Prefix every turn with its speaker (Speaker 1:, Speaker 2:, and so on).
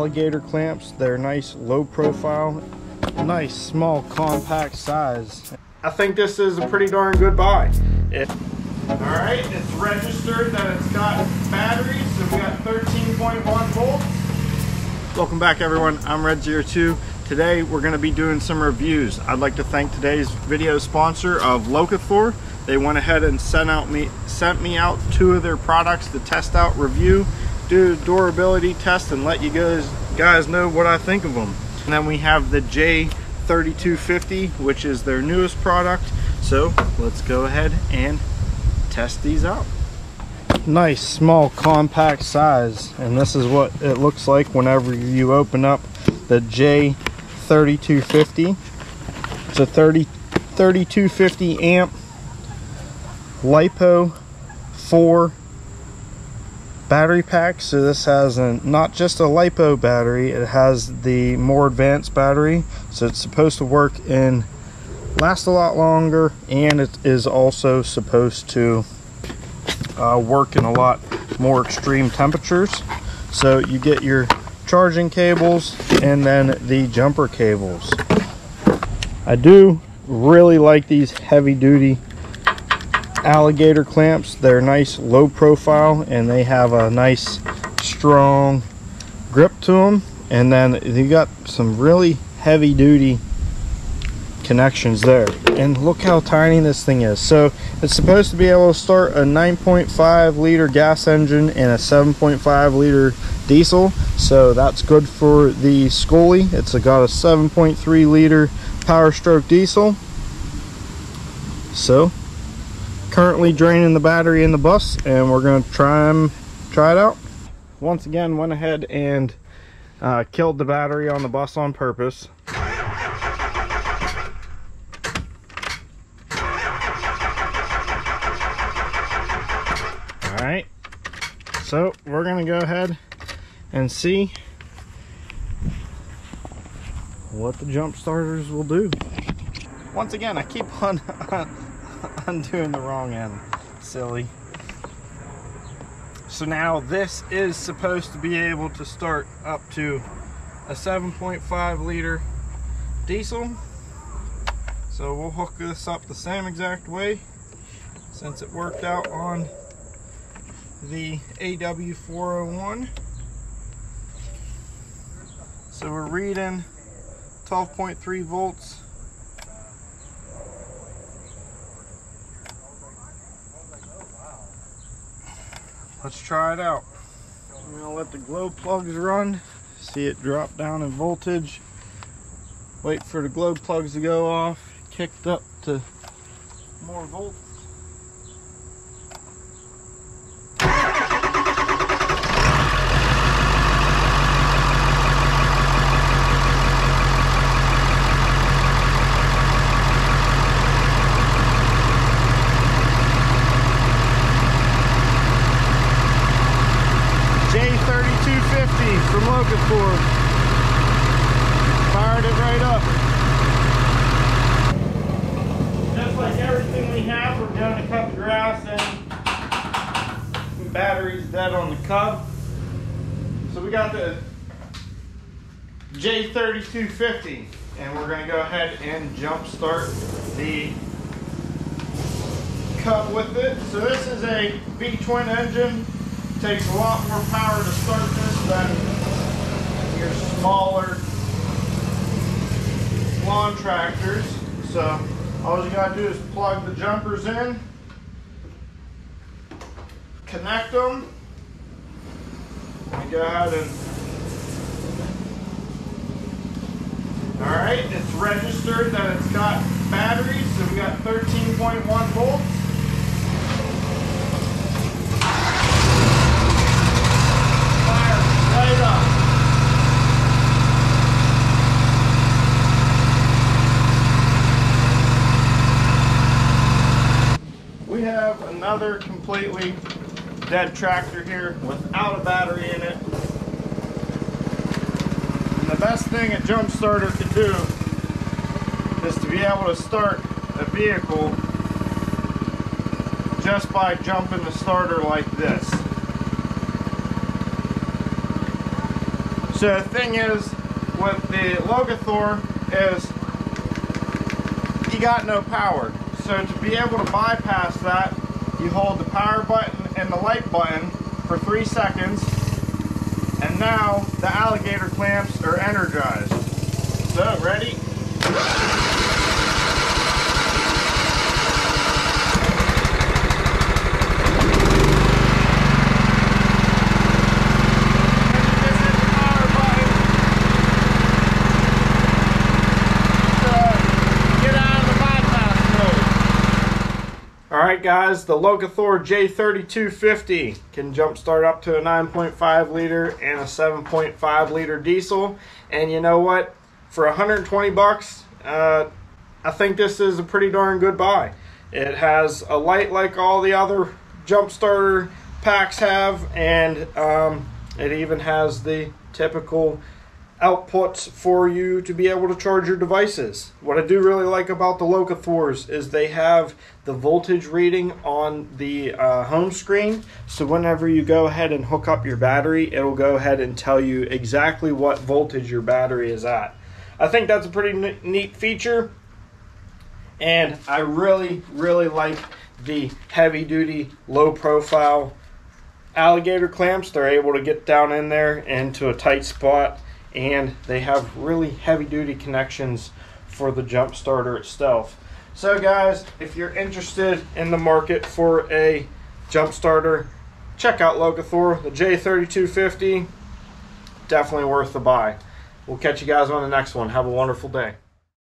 Speaker 1: alligator clamps. They're nice low profile, nice small compact size. I think this is a pretty darn good buy. It, all right, it's registered that it's got batteries, so we got 13.1 volts. Welcome back everyone, I'm Red Zero 2. Today we're going to be doing some reviews. I'd like to thank today's video sponsor of Lokithor. They went ahead and sent out me sent me out two of their products to test out, review, do a durability test, and let you guys guys know what I think of them. And then we have the J3250, which is their newest product. So let's go ahead and test these out. Nice small compact size, and this is what it looks like whenever you open up the J3250. It's a 30 3250 amp LiPo 4 battery pack. So this has a, not just a LiPo battery, it has the more advanced battery. So it's supposed to work in last a lot longer and it is also supposed to uh, work in a lot more extreme temperatures. So you get your charging cables and then the jumper cables. I do really like these heavy duty alligator clamps. They're nice low profile and they have a nice strong grip to them. And then you got some really heavy duty connections there. And look how tiny this thing is. So it's supposed to be able to start a 9.5 liter gas engine and a 7.5 liter diesel. So that's good for the Scully. It's got a 7.3 liter power stroke diesel. So currently draining the battery in the bus and we're to try them try it out. Once again went ahead and uh, killed the battery on the bus on purpose. All right so we're gonna go ahead and see what the jump starters will do. Once again i keep on undoing the wrong end. Silly. So now this is supposed to be able to start up to a 7.5 liter diesel. So we'll hook this up the same exact way since it worked out on the AW401. So we're reading 12.3 volts let's try it out. I'm gonna let the glow plugs run, see it drop down in voltage, wait for the glow plugs to go off, kicked up to more volts. From Fired it right up. Just like everything we have, we're going to cut grass and batteries dead on the cub. So we got the J3250 and we're going to go ahead and jump start the cub with it. So this is a V-twin engine takes a lot more power to start this than your smaller lawn tractors. So all you gotta do is plug the jumpers in, connect them, and go ahead and Alright, it's registered that it's got batteries, so we got 13.1 volts. We have another completely dead tractor here without a battery in it. And the best thing a jump starter can do is to be able to start a vehicle just by jumping the starter like this. So the thing is, with the Lokithor is you got no power. So to be able to bypass that, you hold the power button and the light button for three seconds, and now the alligator clamps are energized. So, ready? Alright guys, the Lokithor J3250 can jump start up to a 9.5 liter and a 7.5 liter diesel. And you know what? For 120 bucks, uh, I think this is a pretty darn good buy. It has a light like all the other jump starter packs have, and um, it even has the typical outputs for you to be able to charge your devices. What I do really like about the Lokithors is they have the voltage reading on the uh, home screen. So whenever you go ahead and hook up your battery, it'll go ahead and tell you exactly what voltage your battery is at. I think that's a pretty neat feature. And I really, really like the heavy duty, low profile alligator clamps. They're able to get down in there into a tight spot and they have really heavy duty connections for the jump starter itself. So guys, if you're interested in the market for a jump starter, check out Lokithor, the J3250. Definitely worth the buy. We'll catch you guys on the next one. Have a wonderful day.